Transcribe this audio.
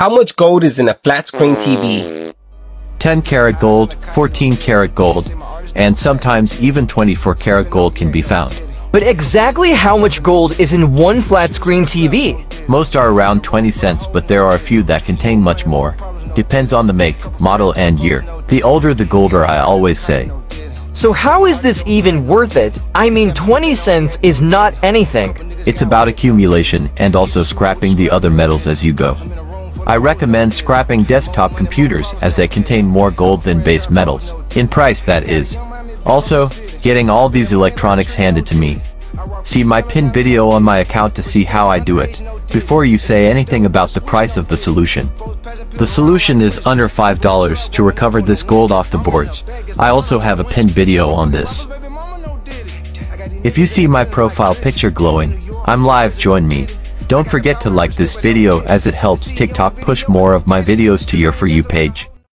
How much gold is in a flat screen TV? 10 karat gold, 14 karat gold, and sometimes even 24 karat gold can be found. But exactly how much gold is in one flat screen TV? Most are around 20 cents but there are a few that contain much more. Depends on the make, model and year. The older the golder I always say. So how is this even worth it? I mean 20 cents is not anything. It's about accumulation and also scrapping the other metals as you go. I recommend scrapping desktop computers as they contain more gold than base metals, in price that is. Also, getting all these electronics handed to me. See my pin video on my account to see how I do it, before you say anything about the price of the solution. The solution is under $5 to recover this gold off the boards. I also have a pin video on this. If you see my profile picture glowing, I'm live join me. Don't forget to like this video as it helps TikTok push more of my videos to your For You page.